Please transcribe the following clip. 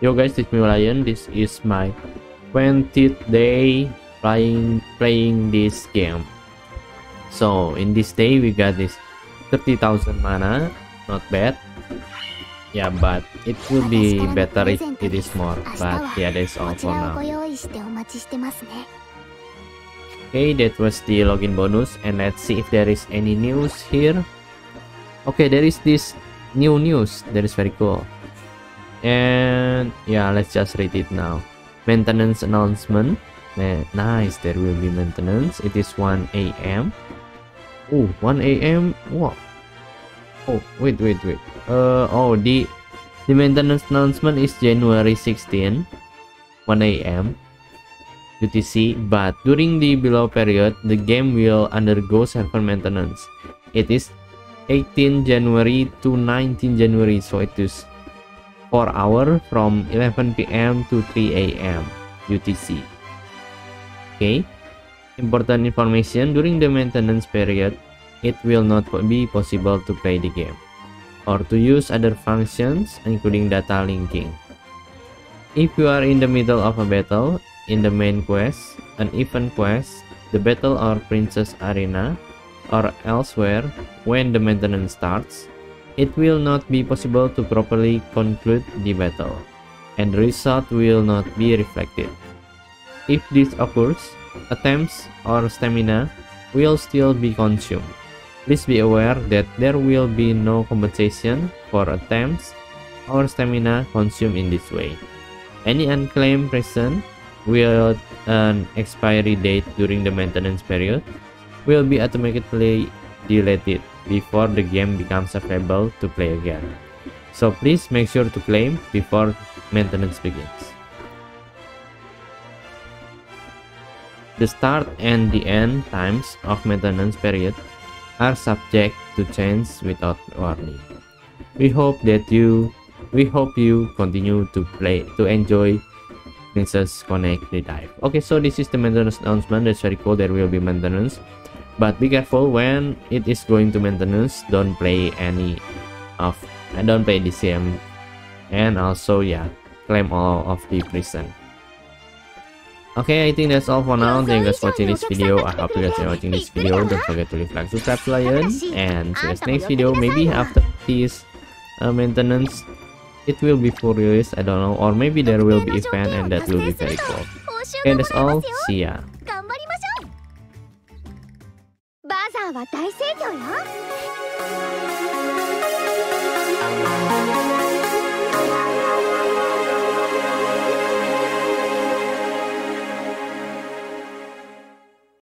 Yo guys, this is me Lion. This is my 20th day playing playing this game. So in this day we got this 30,000 mana, not bad. Yeah, but it will be better if it is more. But yeah, that's all for now. Okay, that was the login bonus and let's see if there is any news here. Okay, there is this new news. That is very cool. And yeah, let's just read it now. Maintenance announcement. Nice, there will be maintenance. It is 1 a.m. Oh, 1 a.m. what Oh, wait, wait, wait. Uh, oh, the the maintenance announcement is January 16, 1 a.m. UTC, but during the below period, the game will undergo server maintenance. It is 18 January to 19 January, so it is 4 hour from 11 p.m. to 3 a.m. UTC. Okay, important information during the maintenance period, it will not be possible to play the game or to use other functions, including data linking. If you are in the middle of a battle, in the main quest, an event quest, the battle or princess arena, or elsewhere when the maintenance starts, it will not be possible to properly conclude the battle, and the result will not be reflected. If this occurs, attempts or stamina will still be consumed. Please be aware that there will be no compensation for attempts or stamina consumed in this way. Any unclaimed present with uh, an expiry date during the maintenance period will be automatically deleted before the game becomes available to play again. So please make sure to claim before maintenance begins. The start and the end times of maintenance period are subject to change without warning. We hope that you we hope you continue to play to enjoy Princess Connect Redive. Okay, so this is the maintenance announcement. That's very cool. There will be maintenance, but be careful when it is going to maintenance. Don't play any of and don't play DCM and also yeah claim all of the prison. Okay I think that's all for now. Thank you guys for watching this video. I hope you guys are watching this video. Don't forget to leave like subscribe lion. And see us next video. Maybe after this uh, maintenance it will be full release. I don't know. Or maybe there will be event and that will be very cool. Okay that's all. See ya. ーは大盛況よ。